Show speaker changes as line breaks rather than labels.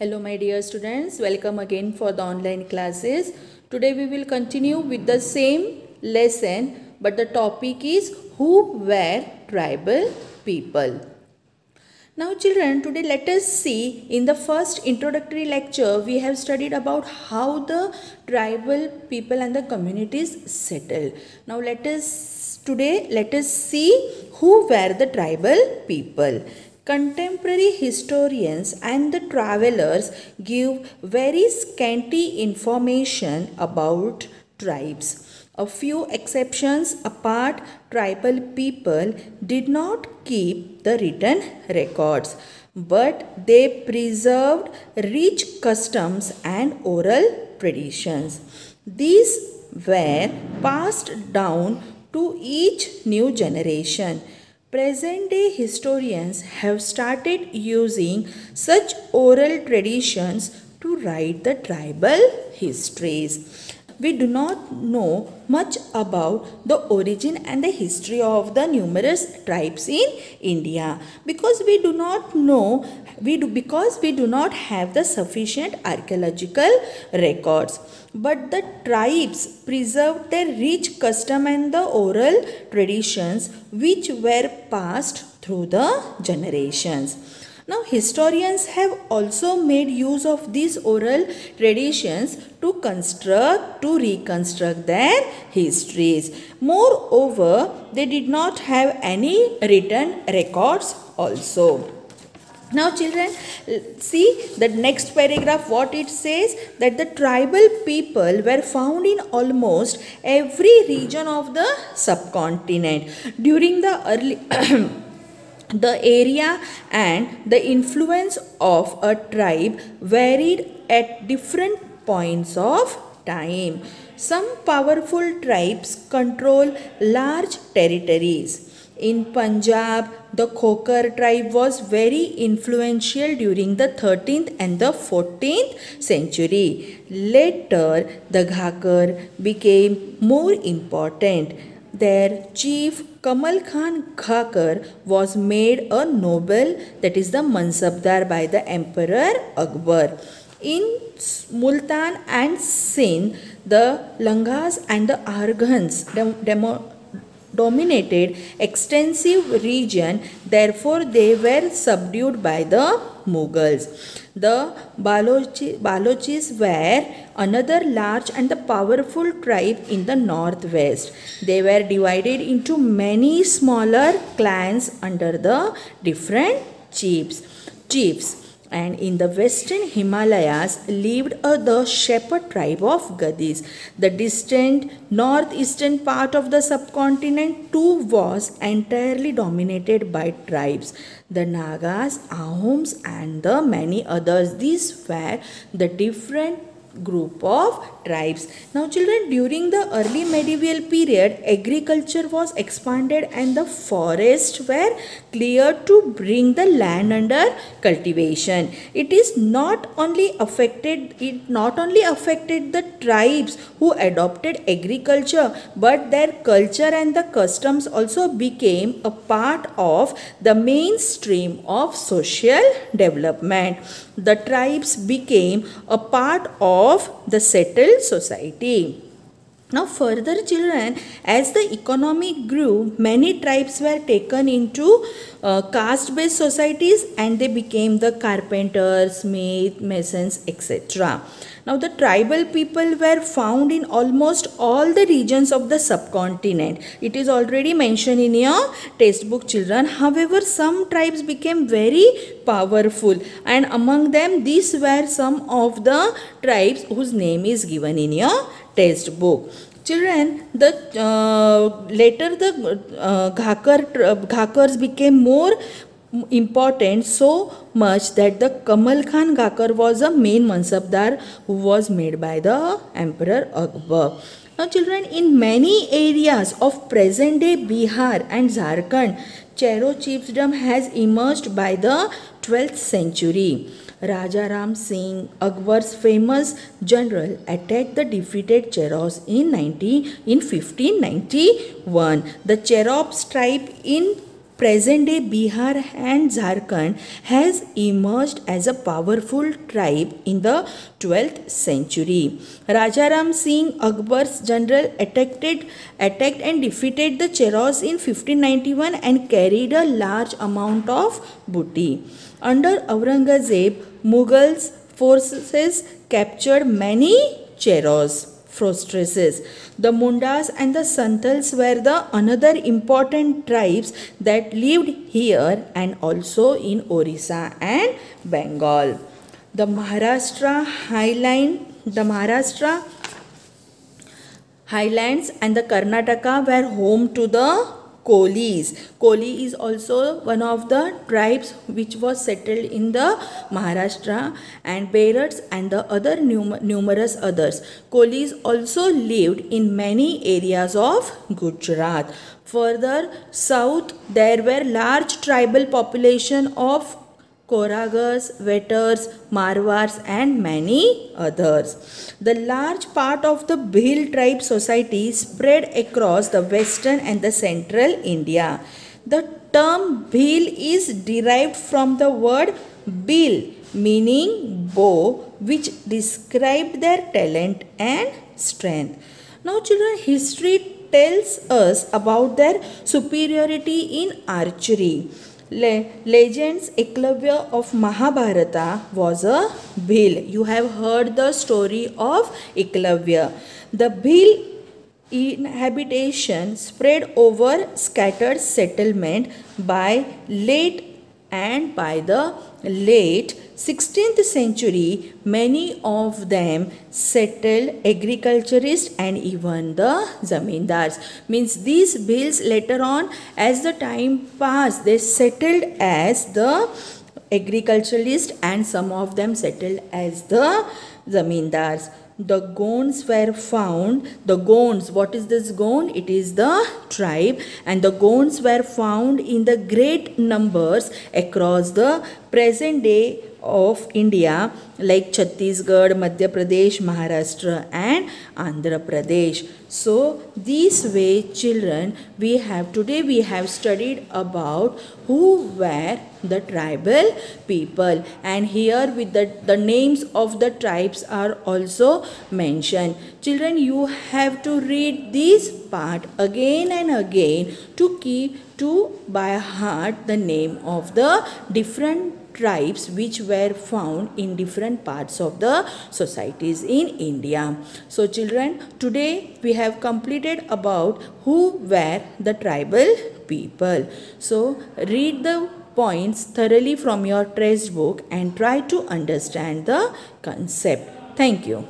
Hello my dear students, welcome again for the online classes. Today we will continue with the same lesson but the topic is who were tribal people. Now children, today let us see in the first introductory lecture we have studied about how the tribal people and the communities settled. Now let us today let us see who were the tribal people. Contemporary historians and the travelers give very scanty information about tribes. A few exceptions apart, tribal people did not keep the written records, but they preserved rich customs and oral traditions. These were passed down to each new generation. Present day historians have started using such oral traditions to write the tribal histories we do not know much about the origin and the history of the numerous tribes in India. Because we do not know we do because we do not have the sufficient archaeological records. But the tribes preserved their rich custom and the oral traditions which were passed through the generations now, historians have also made use of these oral traditions to construct, to reconstruct their histories. Moreover, they did not have any written records also. Now children, see the next paragraph what it says that the tribal people were found in almost every region of the subcontinent during the early the area and the influence of a tribe varied at different points of time. Some powerful tribes control large territories. In Punjab, the Khokar tribe was very influential during the 13th and the 14th century. Later, the Ghakar became more important. Their chief Kamal Khan Ghakar was made a noble that is the Mansabdar by the Emperor Akbar. In Multan and Sindh, the Langas and the Arghuns dominated extensive region therefore they were subdued by the Mughals. The Balochi, Balochis were another large and the powerful tribe in the northwest. They were divided into many smaller clans under the different chiefs. Chiefs and in the western Himalayas lived the shepherd tribe of Gaddis. The distant northeastern part of the subcontinent too was entirely dominated by tribes. The Nagas, Ahoms and the many others. These were the different group of tribes. Now children during the early medieval period agriculture was expanded and the forests were cleared to bring the land under cultivation. It is not only affected it not only affected the tribes who adopted agriculture but their culture and the customs also became a part of the mainstream of social development. The tribes became a part of the settled society. Now further children, as the economy grew, many tribes were taken into uh, caste-based societies and they became the carpenters, smith, masons, etc. Now the tribal people were found in almost all the regions of the subcontinent. It is already mentioned in your textbook children. However, some tribes became very powerful and among them these were some of the tribes whose name is given in your textbook. Children, the uh, later the uh, Ghakar, Ghakars became more important so much that the Kamal Khan Ghakar was a main Mansabdar who was made by the Emperor Akbar. Now children, in many areas of present day Bihar and Jharkhand, Chero chiefdom has emerged by the 12th century. Raja Ram Singh, Akbar's famous general, attacked the defeated Cheros in 19 in 1591. The Cheros tribe in present day Bihar and Jharkhand has emerged as a powerful tribe in the 12th century. Rajaram Singh Akbar's general attacked, attacked and defeated the Cheros in 1591 and carried a large amount of booty. Under Aurangzeb, Mughals forces captured many Cheros fortresses. The Mundas and the Santals were the another important tribes that lived here and also in Orissa and Bengal. The Maharashtra highline, the Maharashtra highlands and the Karnataka were home to the Kolis. Koli is also one of the tribes which was settled in the Maharashtra and Berads and the other num numerous others. Kolis also lived in many areas of Gujarat. Further south there were large tribal population of Koragas, Vetars, Maravars and many others. The large part of the Bhil tribe society spread across the western and the central India. The term Bhil is derived from the word Bil meaning bow which described their talent and strength. Now children history tells us about their superiority in archery. Le- legends Eklavya of Mahabharata was a Bhil. You have heard the story of Eklavya. The Bhil inhabitation spread over scattered settlement by late and by the late 16th century many of them settled agriculturists and even the zamindars. Means these Bhils later on as the time passed they settled as the agriculturalists and some of them settled as the zamindars the Gonds were found. The Gonds, what is this Gond? It is the tribe, and the Gonds were found in the great numbers across the present day of India like Chhattisgarh, Madhya Pradesh, Maharashtra and Andhra Pradesh. So this way children we have today we have studied about who were the tribal people and here with the, the names of the tribes are also mentioned. Children you have to read this part again and again to keep to by heart the name of the different tribes which were found in different parts of the societies in India. So children, today we have completed about who were the tribal people. So read the points thoroughly from your textbook and try to understand the concept. Thank you.